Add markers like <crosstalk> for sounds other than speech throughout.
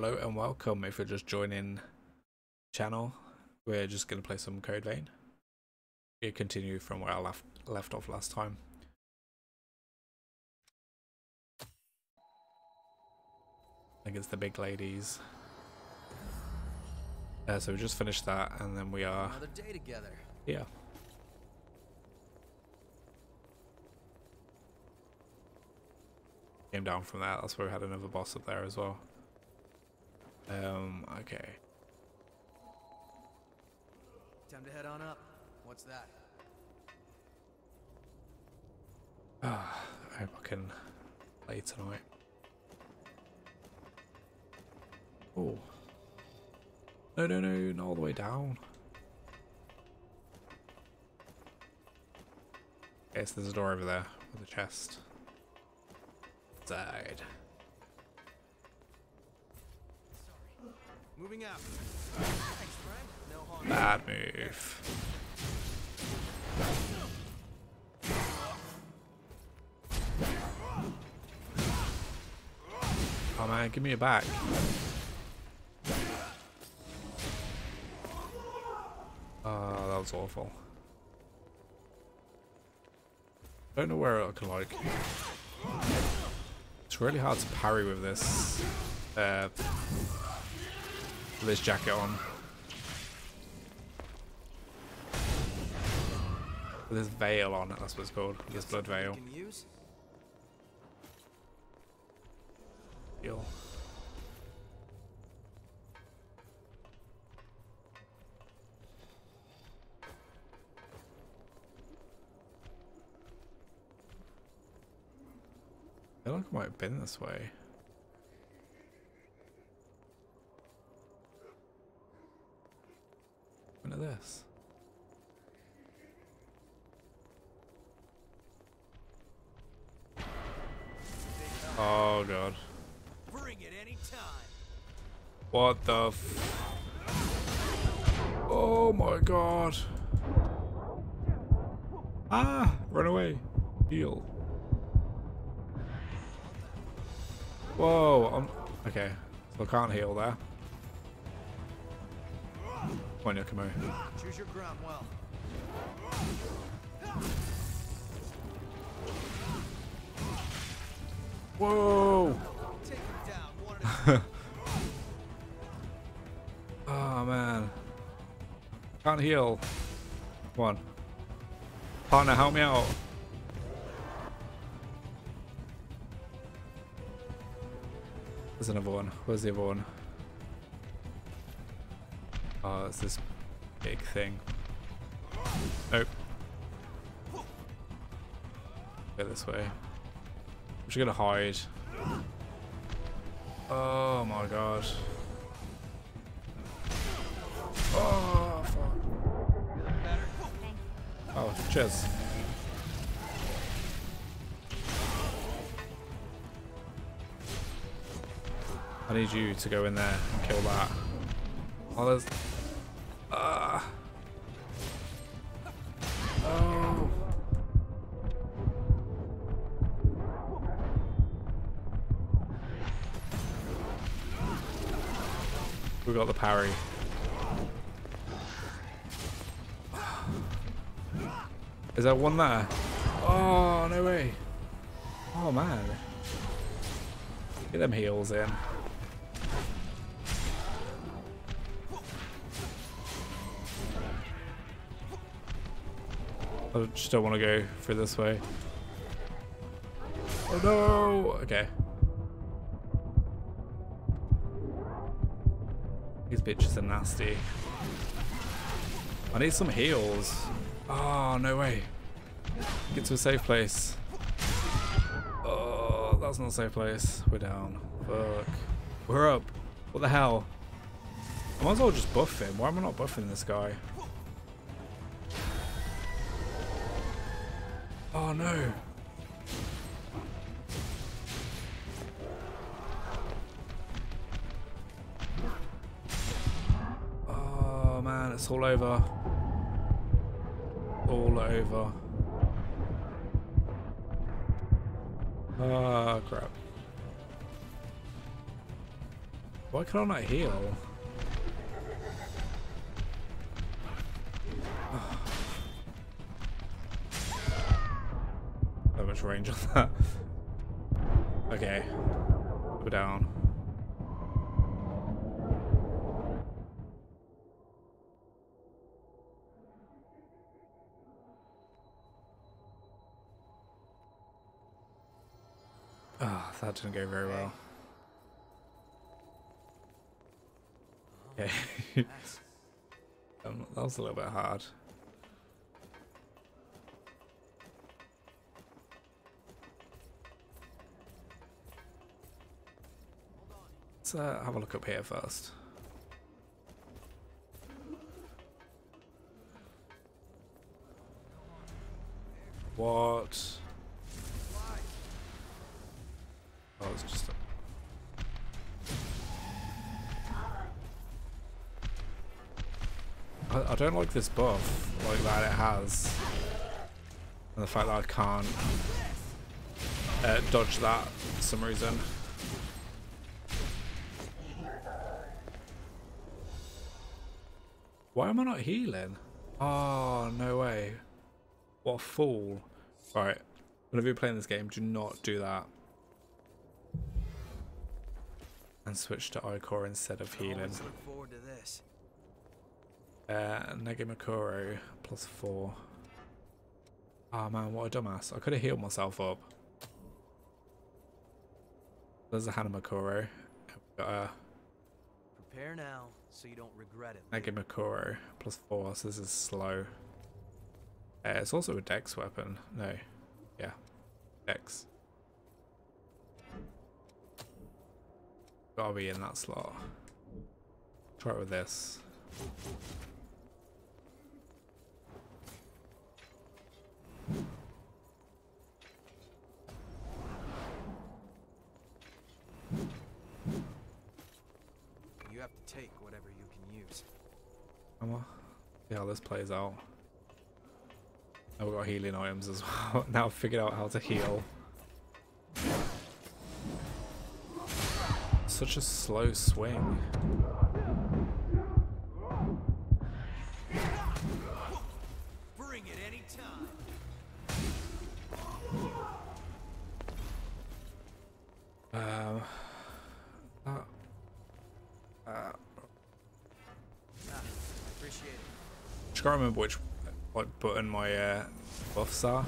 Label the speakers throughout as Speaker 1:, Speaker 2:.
Speaker 1: Hello and welcome if you're just joining channel. We're just going to play some Code Vein. We continue from where I left, left off last time. Against the big ladies. Uh, so we just finished that and then we are
Speaker 2: Another day together.
Speaker 1: here. Came down from that, that's where we had another boss up there as well. Um, okay.
Speaker 2: Time to head on up. What's that?
Speaker 1: Ah, I hope I can play tonight. Oh. No, no, no, not all the way down. Okay, so there's a door over there with a chest. Died.
Speaker 2: Moving out. Thanks.
Speaker 1: Bad move. Oh man, give me a back. Oh, that was awful. Don't know where I can like. It's really hard to parry with this. Uh, with this jacket on. With this veil on, it, that's what it's called. This blood veil. Heal. I feel like I might have been this way. At this. Oh god.
Speaker 2: Bring it anytime.
Speaker 1: What the f- Oh my god. Ah, run away. Heal. Whoa, I'm okay. So I can't heal there. Come on.
Speaker 2: Choose your ground well.
Speaker 1: Whoa!
Speaker 2: Take him down one at a <laughs>
Speaker 1: Oh man. Can't heal. Come on. Partner, help me out. There's another one. Where's the other one? Oh, it's this big thing. Oh. Nope. Go this way. I'm just gonna hide. Oh my god. Oh, fuck. Oh, cheers. I need you to go in there and kill that. Oh, there's... the parry. Is there one there? Oh, no way. Oh, man. Get them heals in. I just don't want to go through this way. Oh no! Okay. These bitches are nasty. I need some heals. Oh, no way. Get to a safe place. Oh, that's not a safe place. We're down. Fuck. We're up. What the hell? I might as well just buff him. Why am I not buffing this guy? Oh no. All over. All over. Ah, crap. Why can I not heal? So much range on that. <laughs> Okay. Go down. Didn't go very well. Okay. <laughs> Um, that was a little bit hard. Let's uh, have a look up here first. What? Don't like this buff, like that it has, and the fact that I can't uh, dodge that for some reason. Why am I not healing? Oh, no way. What a fool. Right. Whenever you're playing this game, do not do that. And switch to Ichor instead of healing.
Speaker 2: Always look forward to this.
Speaker 1: Uh, plus four. Oh man, what a dumbass. I could have healed myself up. There's a Hanamakuro. Got a
Speaker 2: Prepare now, so you don't regret it.
Speaker 1: Negimakuro plus four, so this is slow. Uh, it's also a dex weapon. No. Yeah. Dex. Gotta be in that slot. Try it with this.
Speaker 2: Take whatever you can use.
Speaker 1: Come on. See how this plays out. Now we've got healing items as well. <laughs> now I've figured out how to heal. Such a slow swing.
Speaker 2: Bring it anytime.
Speaker 1: Um, gotta remember which like button my uh, buffs are.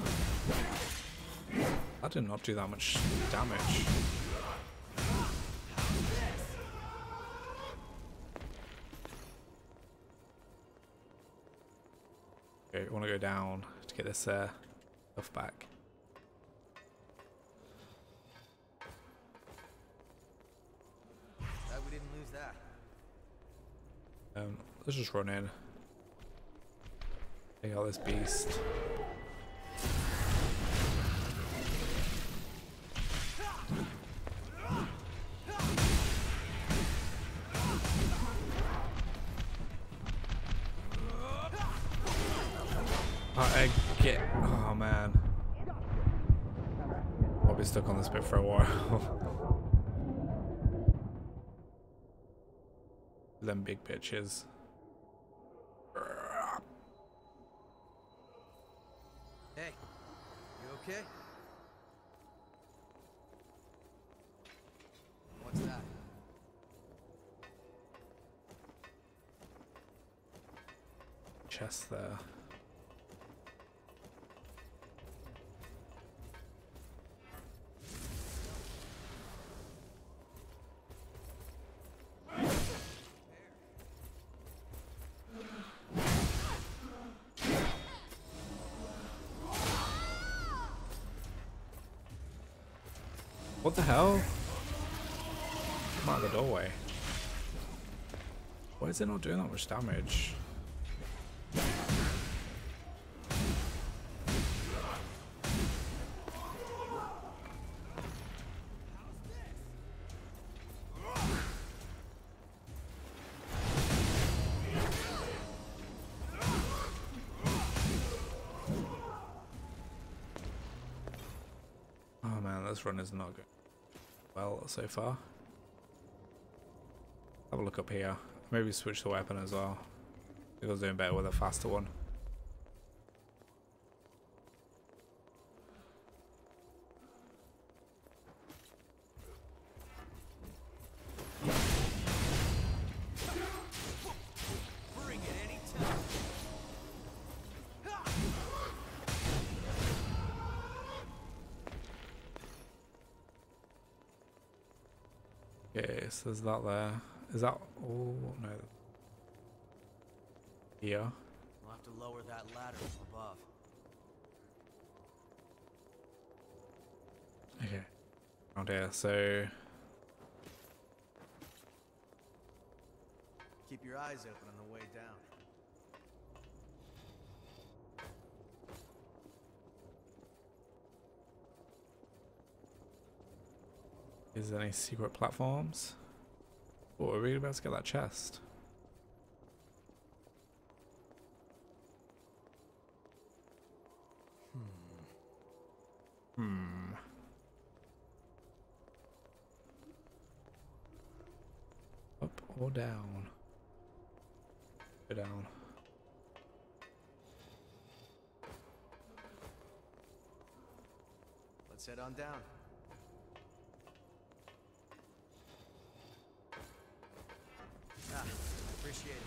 Speaker 1: That did not do that much damage. Okay, I want to go down to get this uh, buff back.
Speaker 2: Glad we didn't lose that.
Speaker 1: Um, let's just run in. Take out this beast. Uh, I get. Oh man. I'll be stuck on this bit for a while. <laughs> Them big bitches. What the hell? Come out the doorway. Why is it not doing that much damage? Oh man, this run is not good. Well, so far. Have a look up here. Maybe switch the weapon as well. I I was doing better with a faster one. So there's that there. Is that oh no. Here.
Speaker 2: We'll have to lower that ladder from above.
Speaker 1: Okay. Oh, Around here, so
Speaker 2: Keep your eyes open on the way down.
Speaker 1: is there any secret platforms? Oh, we're really about to get that chest. Hmm. Up or down? Go down.
Speaker 2: Let's head on down. Appreciate it.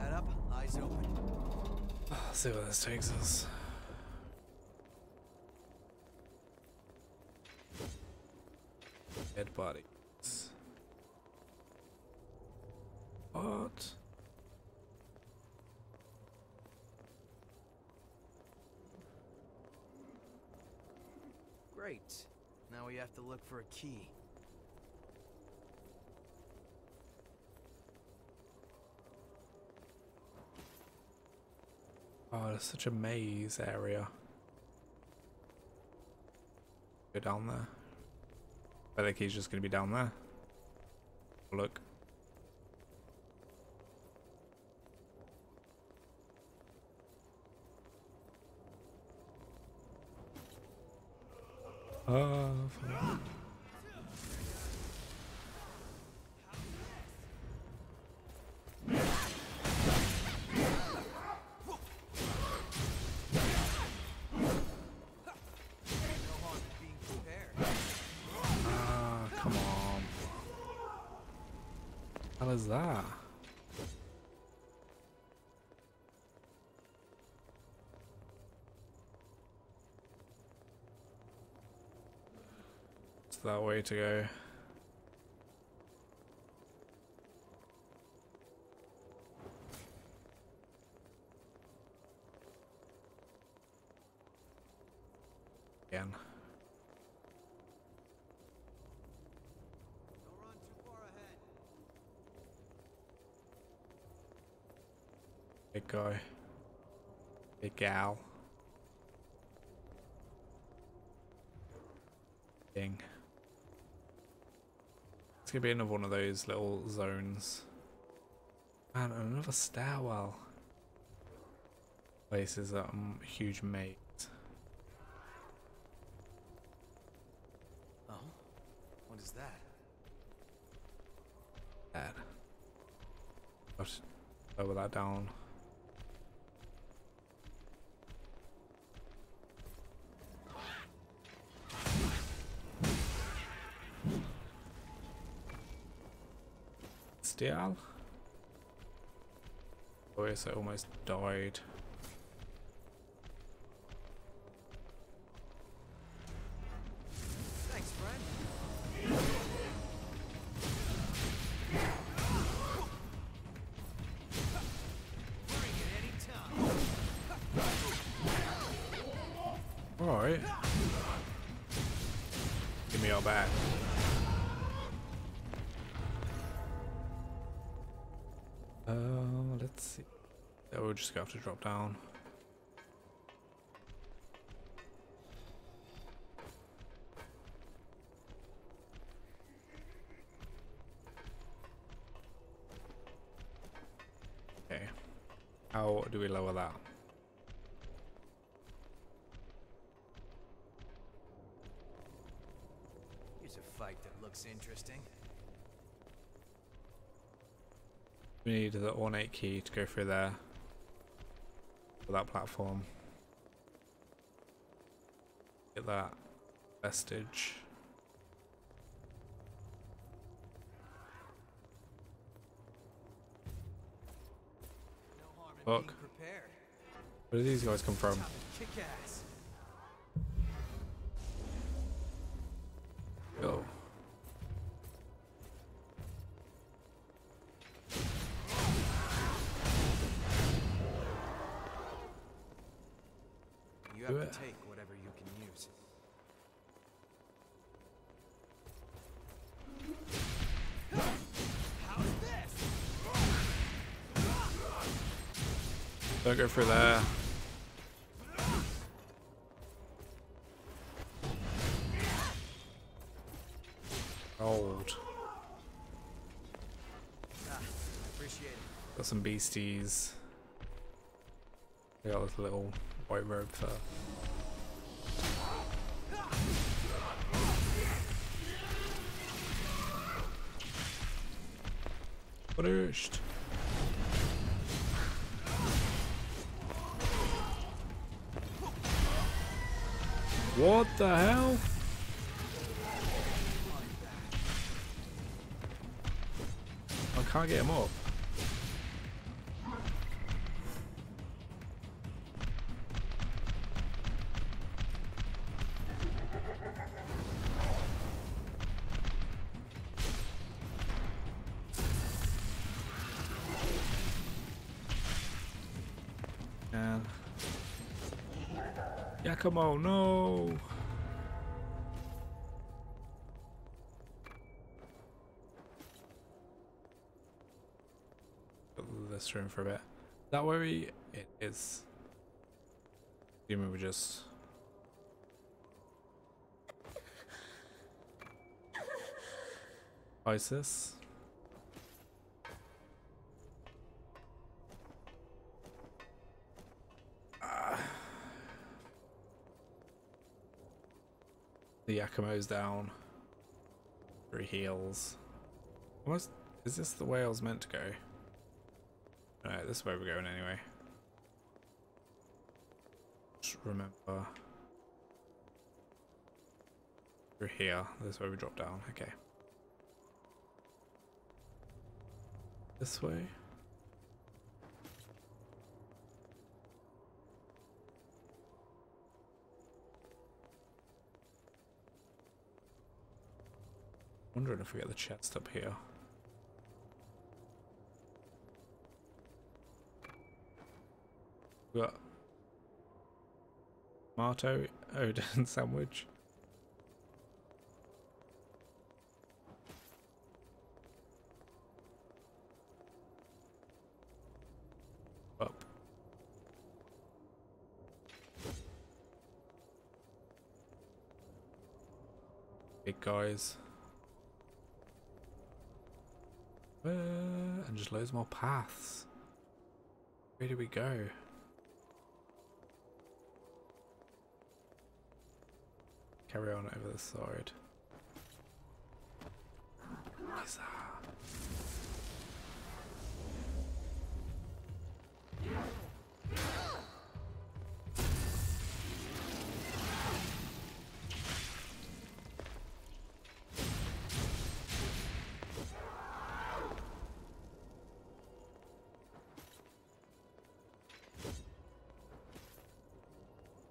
Speaker 2: Head up, eyes open.
Speaker 1: Let's see where this takes us. Dead bodies. What?
Speaker 2: Great. Now we have to look for a key.
Speaker 1: Oh, it's such a maze area. Go down there. I think he's just gonna be down there. Look. Oh, Is that? It's that way to go. Again.
Speaker 2: Don't run too far ahead.
Speaker 1: Guy. Big gal. Ding. It's gonna be another one of those little zones. And another stairwell. Places that I'm a huge mate.
Speaker 2: Oh? What is that?
Speaker 1: But lower that down. Oh yes, I almost died. down. Okay. How do we lower that?
Speaker 2: Here's a fight that looks interesting.
Speaker 1: We need the ornate key to go through there. For that platform. Get that vestige.
Speaker 2: No harm in
Speaker 1: Fuck. Where do these guys come from? Don't go through there. Old.
Speaker 2: Ah, appreciate it.
Speaker 1: Got some beasties. They got this little white robe fur. Punished. What the hell? I can't get him up. Yakumo, no. Got This room for a bit. That we? It is. Assuming we just. Isis. The Yakumo's down. Three heals. Almost. Is this the way I was meant to go? No, this is where we're going anyway. Just remember. We're here. This is where we drop down. Okay. This way. Wondering if we get the chest up here. We got tomato <laughs> Odin sandwich. Up. Big guys. And just loads more paths. Where do we go? Carry on over the side. What's that?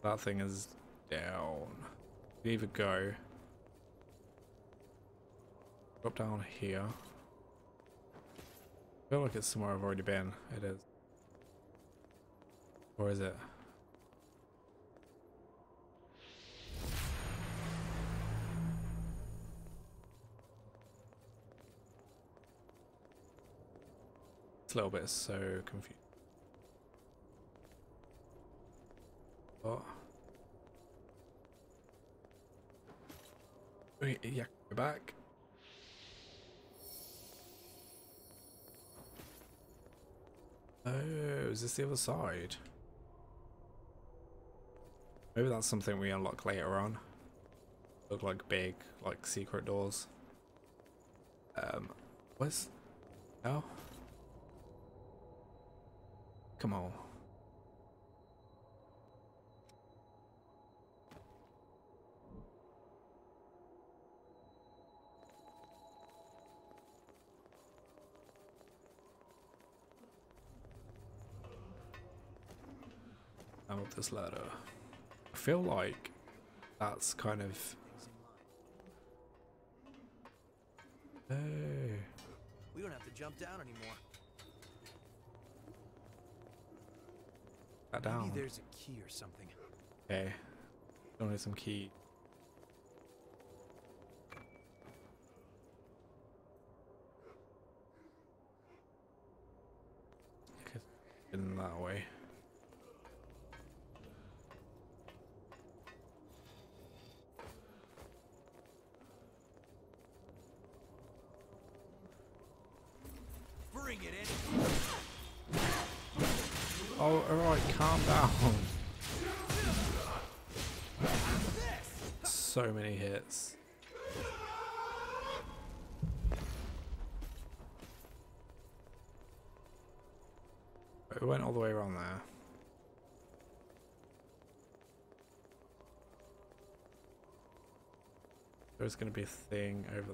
Speaker 1: That thing is down. We either go. Drop down here. I feel like it's somewhere I've already been. It is. Or is it? It's a little bit so confused. Wait, yeah, go back. Oh, is this the other side? Maybe that's something we unlock later on. Look like big, like secret doors. Um, what's... No? Come on. Out this ladder. I feel like that's kind of. Hey.
Speaker 2: We don't have to jump down anymore.
Speaker 1: That
Speaker 2: Maybe there's a key or something.
Speaker 1: Okay. Still need some key. In that way.
Speaker 2: Bring it in.
Speaker 1: Oh, alright, calm down. So many hits. Oh, it went all the way around there. There's gonna be a thing over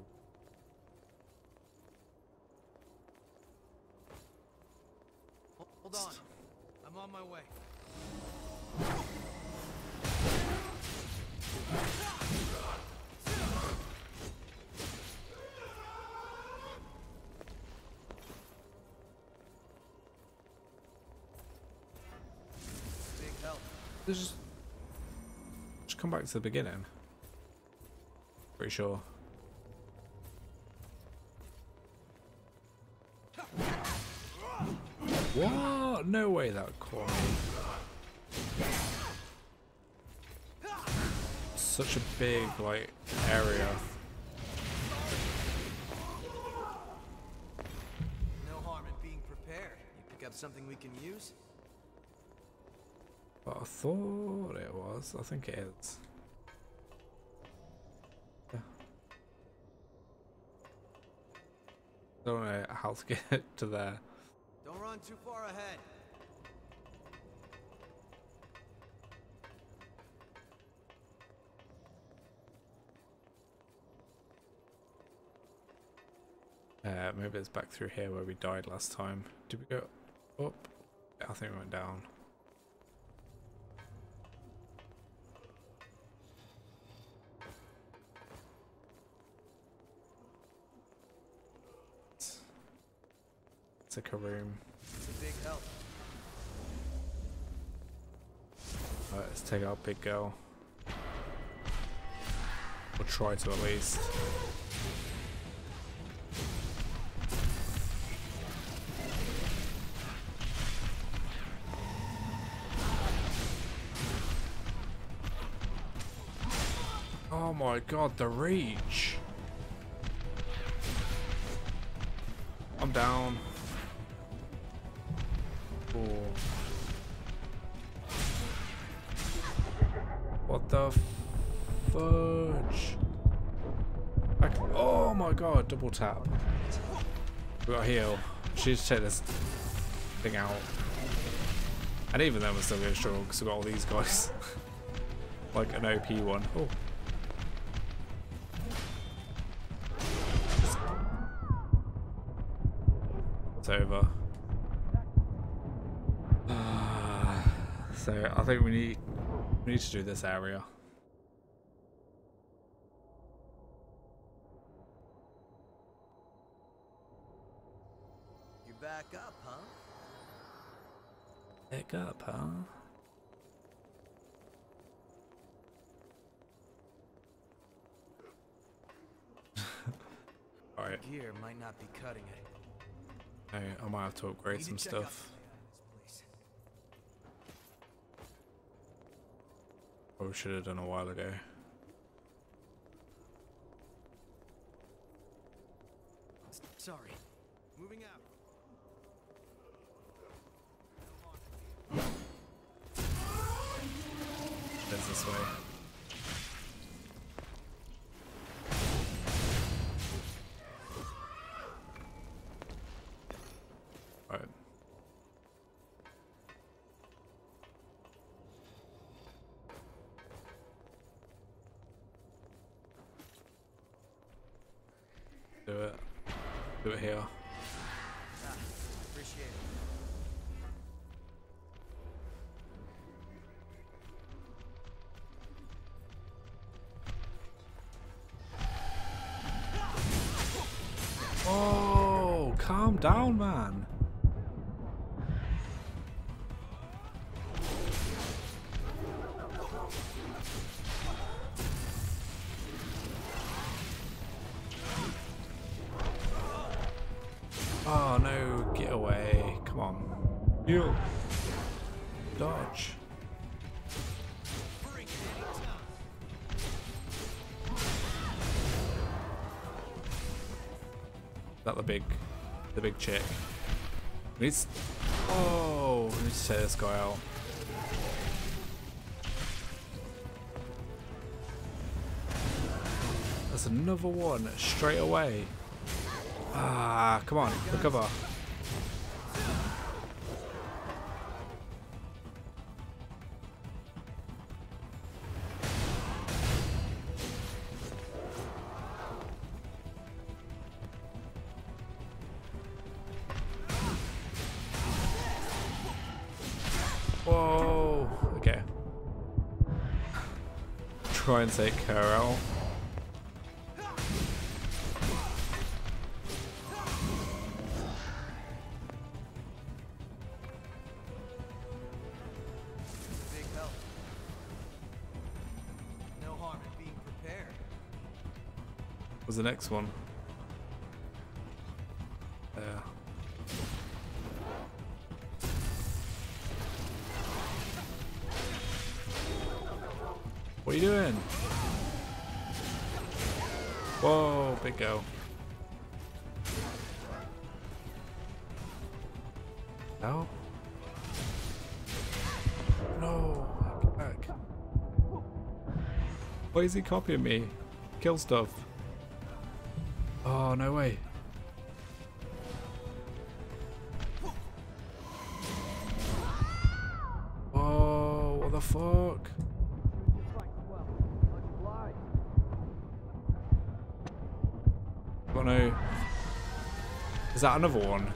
Speaker 1: Just, just come back to the beginning. Pretty sure. What? No way that me. Such a big, like, area.
Speaker 2: No harm in being prepared. You pick up something we can use?
Speaker 1: I thought it was. I think it is. Yeah. Don't know how to <laughs> get to there.
Speaker 2: Don't run too far ahead.
Speaker 1: Uh, maybe it's back through here where we died last time. Did we go up? I think we went down. A room.
Speaker 2: It's a big help.
Speaker 1: Right, let's take out big girl. Or try to at least. Oh my god, the reach! I'm down. Double tap. We got heal. She just take this thing out. And even then we're still going to struggle because we've got all these guys. <laughs> like an OP one. Oh. It's over. <sighs> so I think we need we need to do this area. Pick up, huh? <laughs> Alright,
Speaker 2: Gear might not be cutting it.
Speaker 1: I, I might have to upgrade some
Speaker 2: to
Speaker 1: stuff.
Speaker 2: the layout of this place.
Speaker 1: Probably should have done a while ago.
Speaker 2: S- Sorry. Moving out.
Speaker 1: There's this way. Do it here. Oh, calm down, man. That the big the big chick? We need Oh we need to take this guy out. There's another one straight away. Ah, come on, recover. And take her out.
Speaker 2: No harm in being prepared.
Speaker 1: was the next one? Girl. No? No, back. Why is he copying me? Kill stuff. Oh, no way. Is that another one?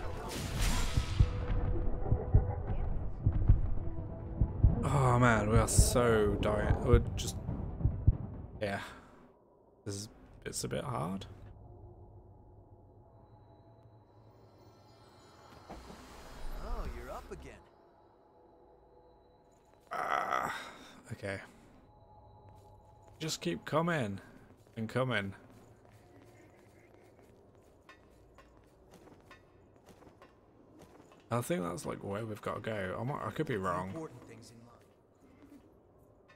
Speaker 1: Oh man, we are so dying. We're just. Yeah. This is. It's a bit hard.
Speaker 2: Oh, you're up again.
Speaker 1: Ah, okay. Just keep coming and coming. I think that's like where we've got to go. I might, I could be wrong.
Speaker 2: Important things in mind.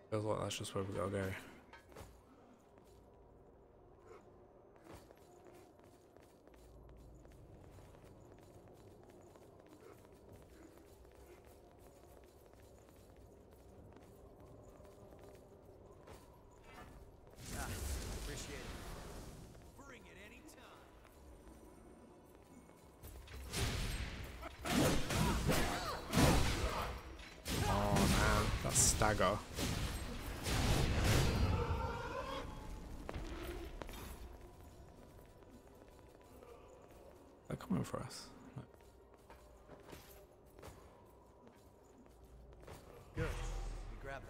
Speaker 1: Feels like that's just where we've got to go. Stagger. They're coming for us.
Speaker 2: Good. We grab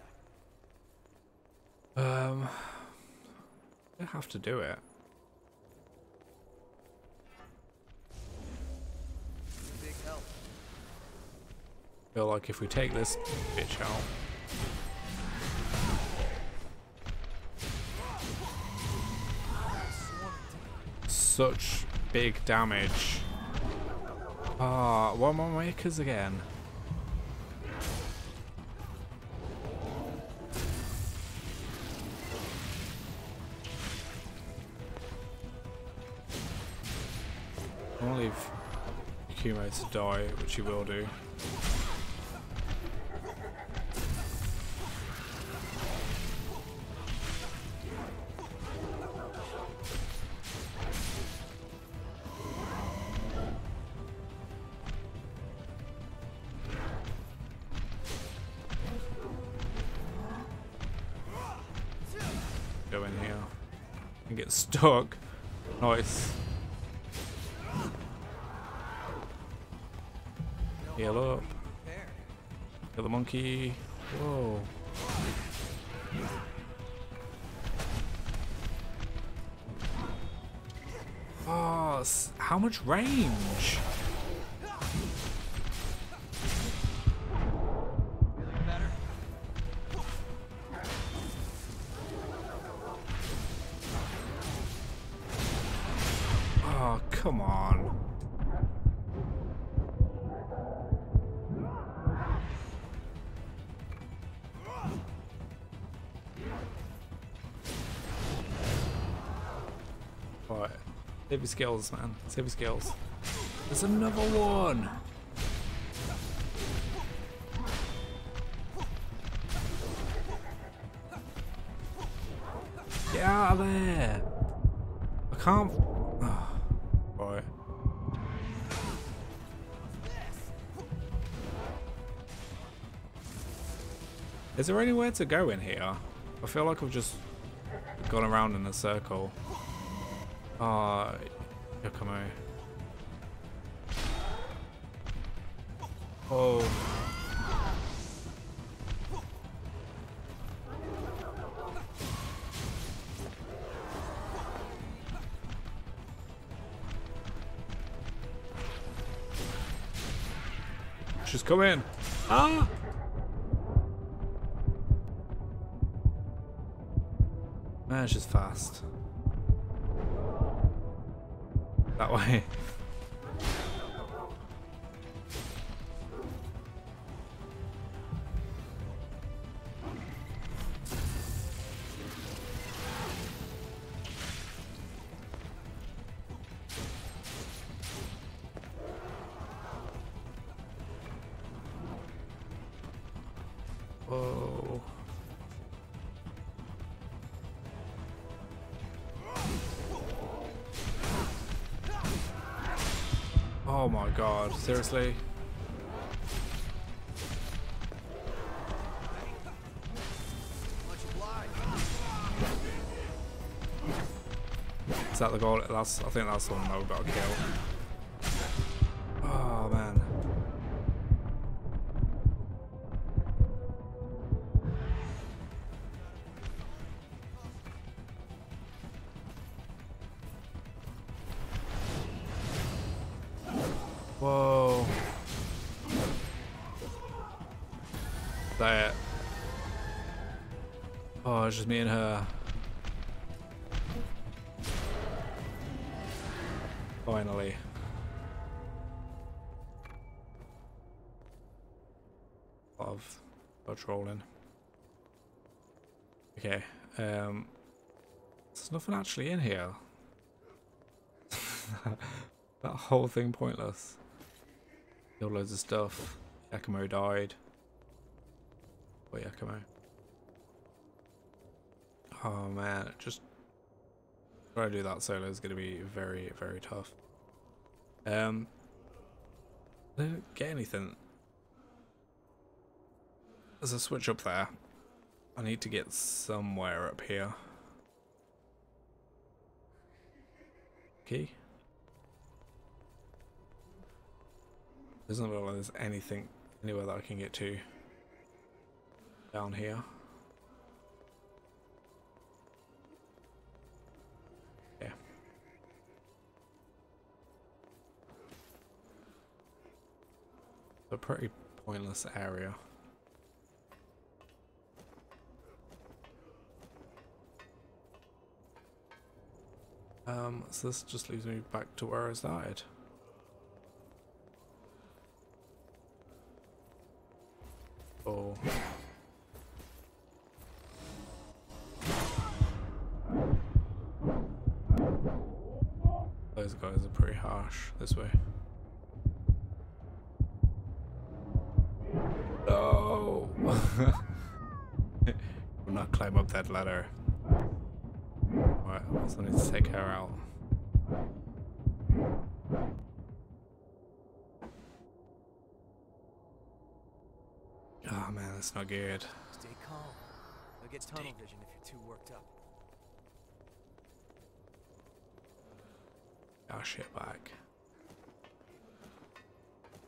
Speaker 2: that.
Speaker 1: Um, I have to do it. Feel like if we take this bitch out. Such big damage. Ah, what more makers again? I want to leave Kumo to die, which he will do. get stuck. Nice. Heal up. Kill the monkey. Whoa. Oh, how much range? Your skills, man. Save your skills. There's another one. Get out of there. I can't. Oh, ah, right. Is there anywhere to go in here? I feel like I've just gone around in a circle. Uh, Uh, Yakumo. Oh. She's coming. Ah! Man, she's fast. That way. Seriously? Is that the goal? That's I think that's the one that we got to kill. That. Oh, it's just me and her. Finally. Of patrolling. Okay. Um there's nothing actually in here. <laughs> that whole thing pointless. Killed loads of stuff. Yakumo died. What Yakumo? Oh man, just trying to do that solo is going to be very, very tough. Um, I didn't get anything. There's a switch up there. I need to get somewhere up here. Key? Doesn't look like there's anything anywhere that I can get to down here. Yeah. A pretty pointless area. Um, so this just leaves me back to where I started. This way. No! <laughs> Will not climb up that ladder. Right, so I need to take her out. Oh man, that's not good.
Speaker 2: Stay calm. You'll get tunnel vision if you're too worked up.
Speaker 1: Oh shit, back.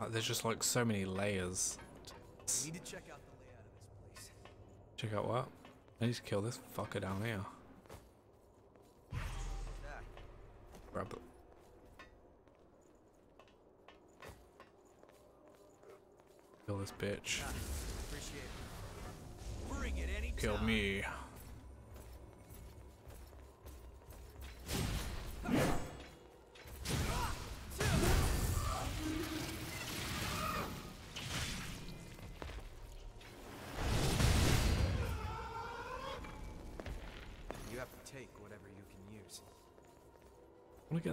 Speaker 1: There's just like so many layers.
Speaker 2: We need to check out the layout of this place.
Speaker 1: Check out what? I need to kill this fucker down here. Grab it. Kill this bitch.
Speaker 2: Ah, appreciate it. Bring it
Speaker 1: Kill me.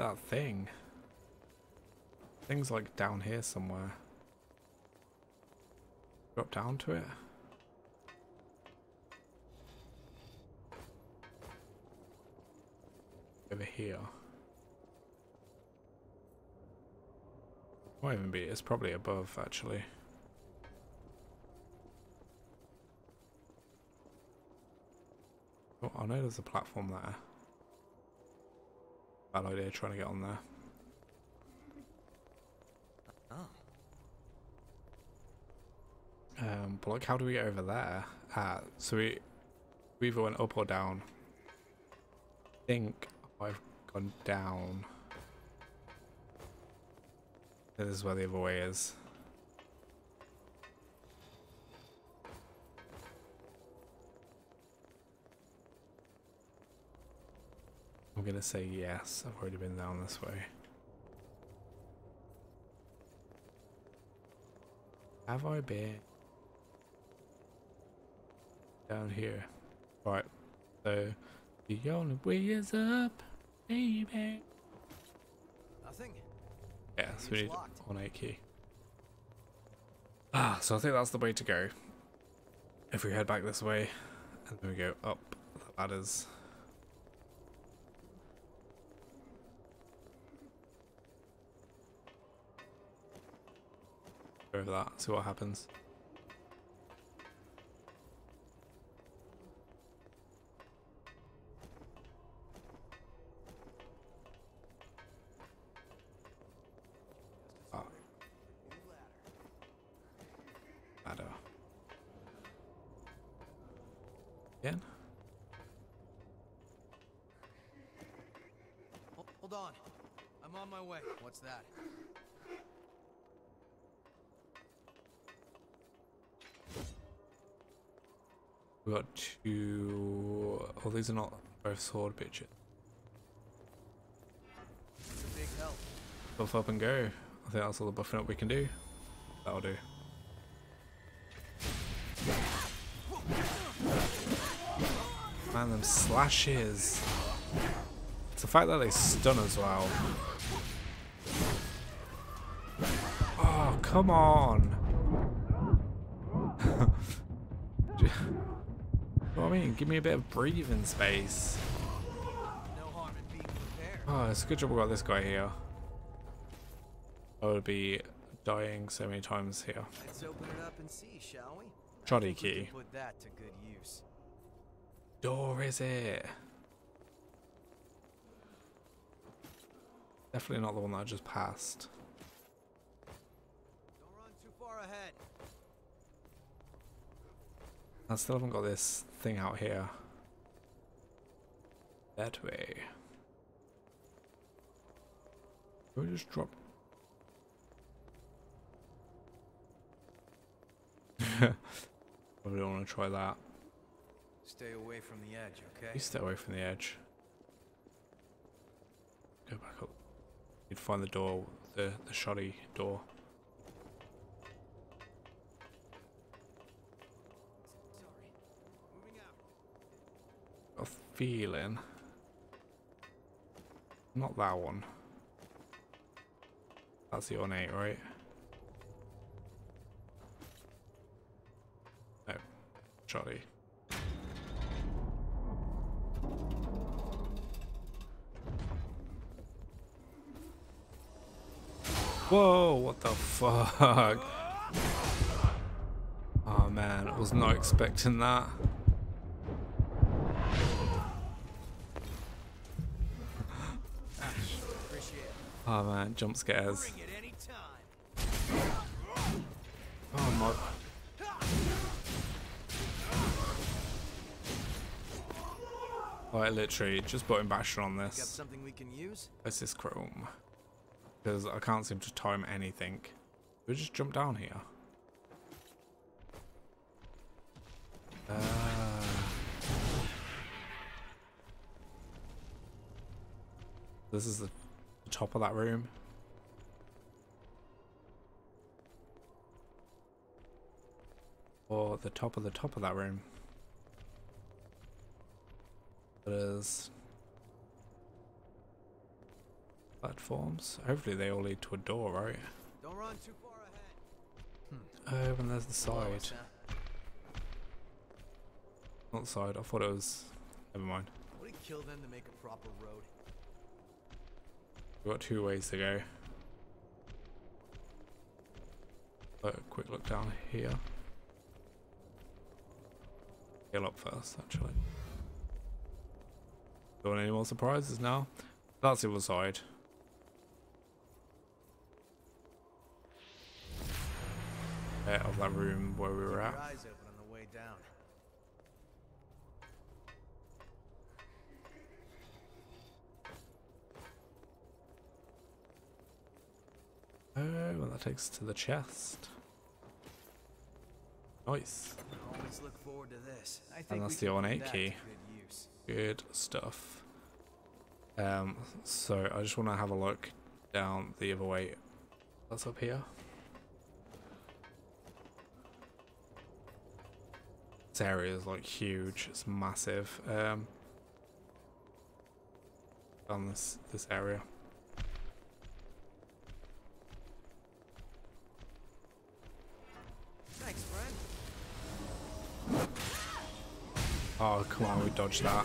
Speaker 1: That thing. Thing's like down here somewhere. Drop down to it. Over here. Might even be, it's probably above actually. Oh, I know there's a platform there. Bad idea trying to get on there. Um, but like, how do we get over there? Ah, so we, we either went up or down. I think I've gone down. This is where the other way is. Gonna say yes. I've already been down this way. Have I been down here? Right. So the only way is up, baby.
Speaker 2: Nothing?
Speaker 1: Yeah, so we need
Speaker 2: locked.
Speaker 1: on a key. Ah, so I think that's the way to go. If we head back this way, and then we go up the ladders. Over that, see what happens. Ah,
Speaker 2: ladder.
Speaker 1: Again?
Speaker 2: Hold on. I'm on my way. What's that?
Speaker 1: We got two. Oh, these are not both sword bitches.
Speaker 2: It's a big help.
Speaker 1: Buff up and go. I think that's all the buffing up we can do. That'll do. Man, them slashes. It's the fact that they stun as well. Oh, come on. Know what I mean? Give me a bit of breathing space.
Speaker 2: No harm in being prepared.
Speaker 1: Oh, it's a good job we got this guy here. I would be dying so many times here.
Speaker 2: Let's open it up and see, shall we? We
Speaker 1: key.
Speaker 2: Put that to good use.
Speaker 1: Door is it? Definitely not the one that I just passed.
Speaker 2: Don't run too far ahead.
Speaker 1: I still haven't got this thing out here. That way. Can we just drop? <laughs> Probably don't want to try that.
Speaker 2: Stay away from the edge, okay?
Speaker 1: You stay away from the edge. Go back up. You'd find the door, the the shoddy door.
Speaker 2: Sorry. Moving out.
Speaker 1: Got a feeling. Not that one. That's the ornate, right? No. Shoddy. Whoa, what the fuck? Oh man, I was not expecting that. Oh man, jump scares.
Speaker 2: Oh my. any time.
Speaker 1: mod. Like literally, just putting Bastion on
Speaker 2: Got
Speaker 1: this.
Speaker 2: something we can use?
Speaker 1: Where's this chrome? Because I can't seem to time anything. We just jump down here. Uh, this is the top of that room. Or the top of the top of that room. There's platforms. Hopefully they all lead to a door, right?
Speaker 2: Don't run too far ahead. Hmm.
Speaker 1: Oh, and there's the side. Not side. I thought it was. Never mind.
Speaker 2: Would it kill them to make a proper road?
Speaker 1: We've got two ways to go. A quick look down here. Heal up first, actually. Don't want any more surprises now? That's the other side. Bit of that room where we were at.
Speaker 2: eyes open on the way down.
Speaker 1: Well, that takes to the chest. Nice.
Speaker 2: Always look forward to this. I think
Speaker 1: And that's the
Speaker 2: can put
Speaker 1: ornate
Speaker 2: that
Speaker 1: key.
Speaker 2: good.
Speaker 1: Good stuff. Um, so I just want to have a look down the other way. That's up here. This area is like huge. It's massive. Um, on this this area. Oh come on, we dodged that.
Speaker 3: have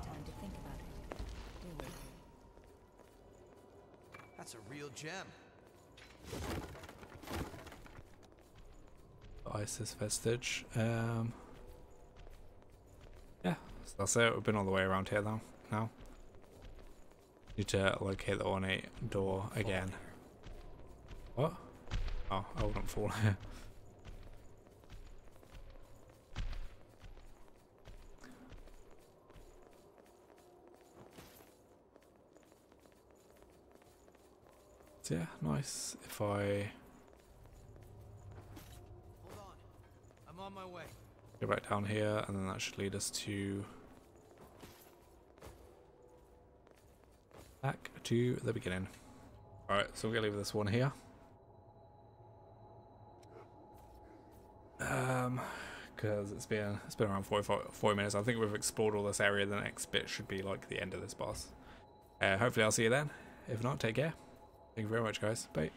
Speaker 3: time to think about it, do we?
Speaker 2: That's a real gem.
Speaker 1: Isis vestige. Um, yeah, so that's it. We've been all the way around here though. Now need to locate the ornate door again. What? Oh, I wouldn't fall here. <laughs> So yeah, nice. If I
Speaker 2: Hold on. I'm on my way.
Speaker 1: Go back down here, and then that should lead us to back to the beginning. Alright, so we're gonna leave this one here. Um, because it's been it's been around 45, 40 minutes. I think we've explored all this area. The next bit should be like the end of this boss. Uh, hopefully, I'll see you then. If not, take care. Thank you very much, guys. Bye.